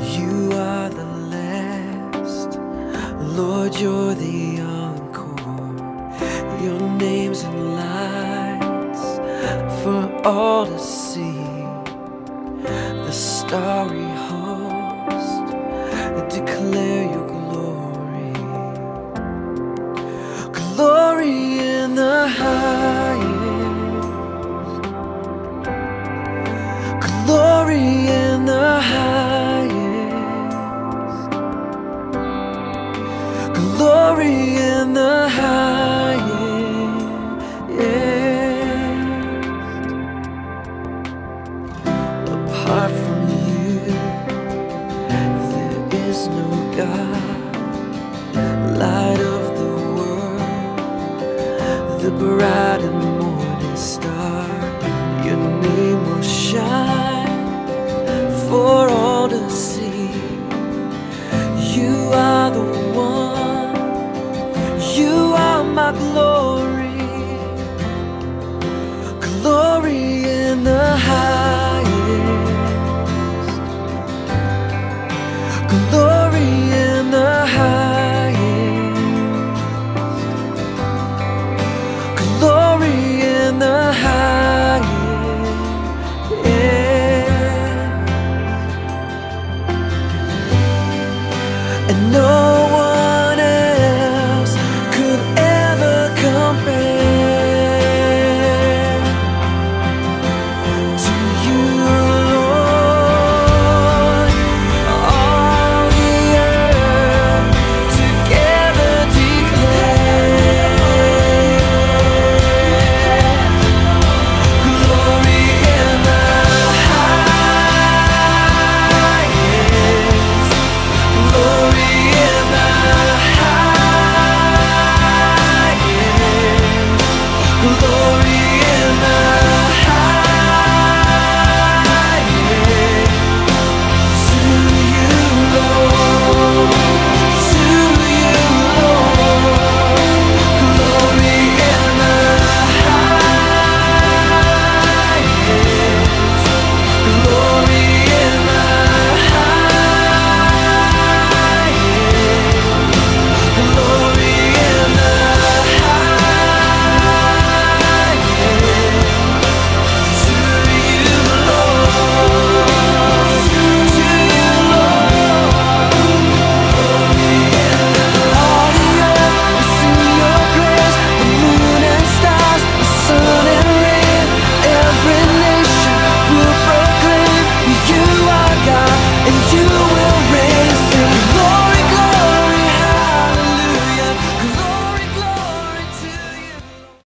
You are the last, Lord, you're the encore. Your name's in lights for all to see. The starry host declare your glory. Glory in the high. apart from you. There is no God Light of the world The bride and no